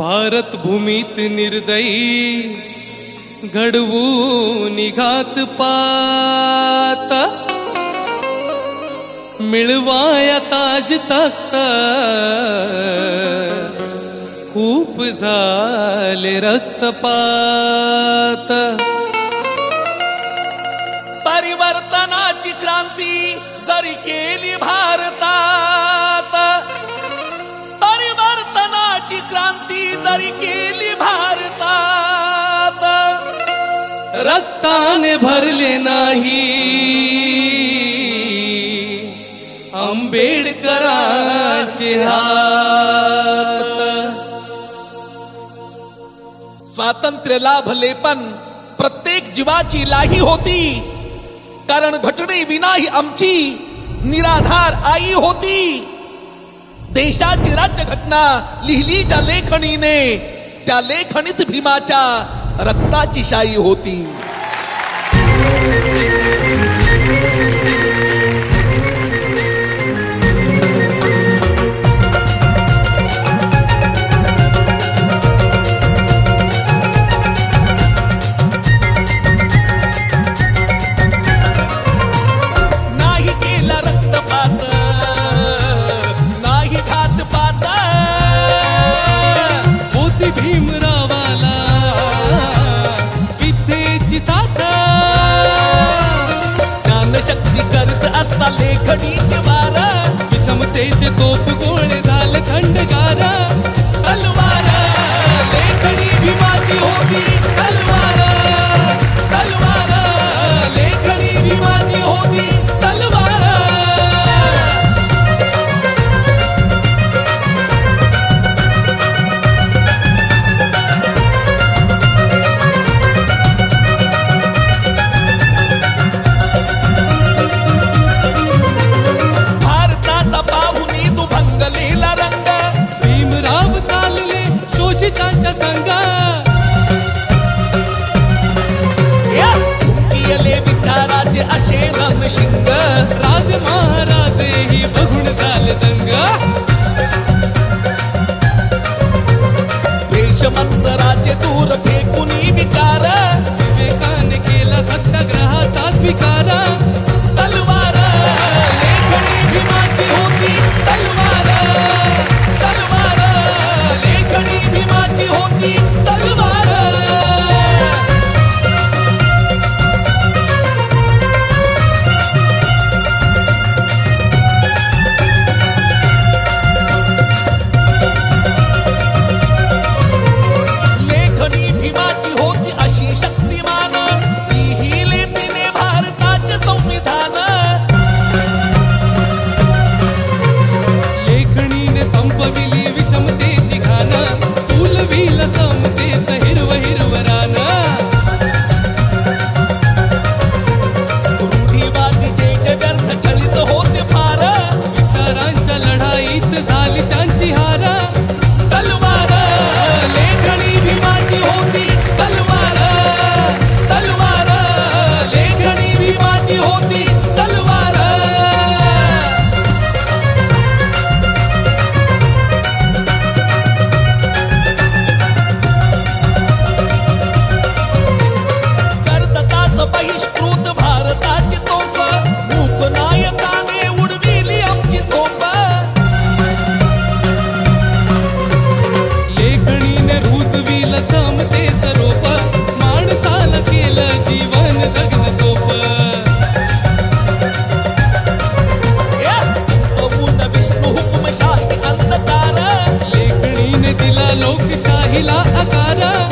भारत भूमीत निर्दयी घडवू निघात पात मिळवाया ताज तख्त खूप झाले रक्तपात परिवर्तनाची क्रांती जरी केली रत्ता ने भर लेना ही अंबेडकर स्वातंत्र्य लाभ लेपन प्रत्येक जीवाची लाही होती कारण घटने विना ही आमची निराधार आई होती देशाची राज्य घटना लिहिली त्या लेखणीने त्या लेखणीत भीमाच्या रक्ता चिशाई होती आले खडीच वारा विषमतेच तोफ गोळ झाल थंडगारा तलवारा भी भीमाची होती शिंग राज महाराज ही बघून झाले दंग भेष मत्सराचे दूर फेकून विकार विवेकाने केला सत्याग्रहाचा स्वीकार पू न विष्णु हुकुमशांत अंतकार लेखणीने दिला लोक काहीला आकार